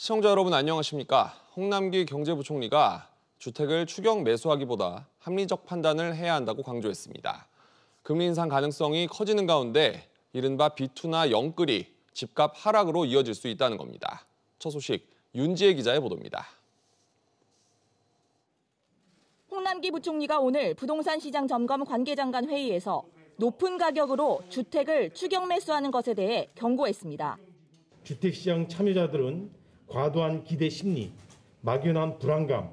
시청자 여러분 안녕하십니까? 홍남기 경제부총리가 주택을 추경 매수하기보다 합리적 판단을 해야 한다고 강조했습니다. 금리 인상 가능성이 커지는 가운데 이른바 비투나 영끌이 집값 하락으로 이어질 수 있다는 겁니다. 첫 소식 윤지혜 기자의 보도입니다. 홍남기 부총리가 오늘 부동산 시장 점검 관계장관 회의에서 높은 가격으로 주택을 추경 매수하는 것에 대해 경고했습니다. 주택시장 참여자들은 과도한 기대 심리, 막연한 불안감,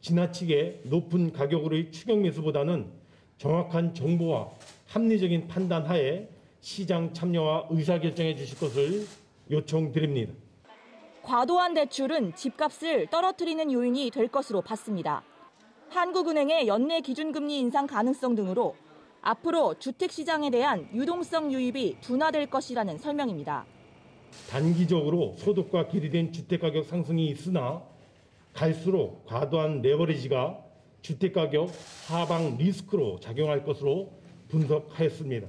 지나치게 높은 가격으로의 추경 매수보다는 정확한 정보와 합리적인 판단 하에 시장 참여와 의사결정해 주실 것을 요청드립니다. 과도한 대출은 집값을 떨어뜨리는 요인이 될 것으로 봤습니다. 한국은행의 연내 기준금리 인상 가능성 등으로 앞으로 주택시장에 대한 유동성 유입이 둔화될 것이라는 설명입니다. 단기적으로 소득과 기리된 주택가격 상승이 있으나 갈수록 과도한 레버리지가 주택가격 하방 리스크로 작용할 것으로 분석하였습니다.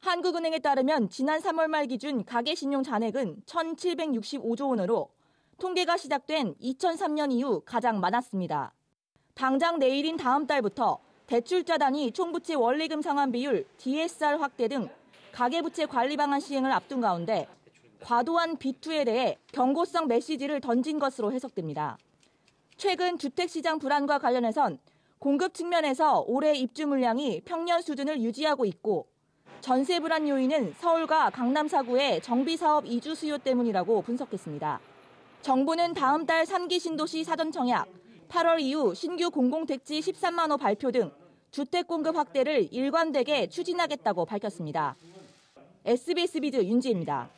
한국은행에 따르면 지난 3월 말 기준 가계 신용 잔액은 1,765조 원으로 통계가 시작된 2003년 이후 가장 많았습니다. 당장 내일인 다음 달부터 대출자 단위 총부채 원리금 상환 비율, DSR 확대 등 가계부채 관리 방안 시행을 앞둔 가운데 과도한 비투에 대해 경고성 메시지를 던진 것으로 해석됩니다. 최근 주택시장 불안과 관련해선 공급 측면에서 올해 입주 물량이 평년 수준을 유지하고 있고 전세 불안 요인은 서울과 강남 사구의 정비 사업 이주 수요 때문이라고 분석했습니다. 정부는 다음 달 3기 신도시 사전 청약, 8월 이후 신규 공공택지 13만 호 발표 등 주택 공급 확대를 일관되게 추진하겠다고 밝혔습니다. SBS 비즈 윤지입니다.